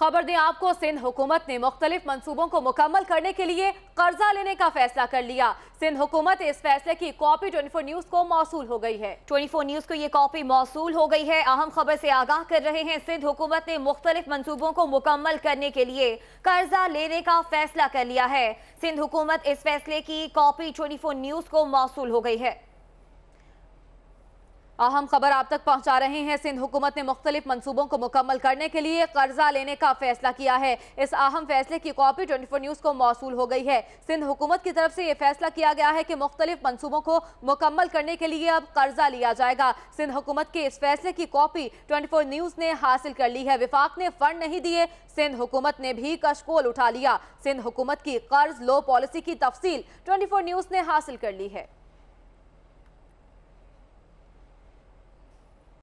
खबर दें आपको, सिंध हुकूमत ने मुख्तलिफ़ मंसूबों को मुकम्मल करने के लिए कर्जा लेने का फैसला कर लिया। सिंध हुकूमत इस फैसले की कॉपी 24 न्यूज़ को मौसू हो गई है। 24 न्यूज़ को ये कॉपी मौसू हो गई है। अहम खबर से आगाह कर रहे हैं, सिंध हुकूमत ने मुख्तलिफ़ मंसूबों को मुकम्मल करने के लिए कर्जा लेने का फैसला कर लिया है। सिंध हुकूमत इस फैसले की कॉपी ट्वेंटी न्यूज़ को मौसू हो गई है। अहम खबर आप तक पहुँचा रहे हैं। सिंध हुकूमत ने मुख्तलिफ़ मनसूबों को मुकम्मल करने के लिए कर्जा लेने का फैसला किया है। इस अहम फैसले की कॉपी 24 न्यूज़ को मौसू हो गई है। सिंध हुकूमत की तरफ़ से यह फैसला किया गया है कि मुख्तलिफ़ मनसूबों को मुकम्मल करने के लिए अब कर्जा लिया जाएगा। सिंध हुकूमत के इस फैसले की कॉपी ट्वेंटी न्यूज़ ने हासिल कर ली है। विफाक ने फंड नहीं दिए, सिंध हुकूमत ने भी कशकोल उठा लिया। सिंध हुकूमत की कर्ज लो पॉलिसी की तफसील ट्वेंटी न्यूज़ ने हासिल कर ली है।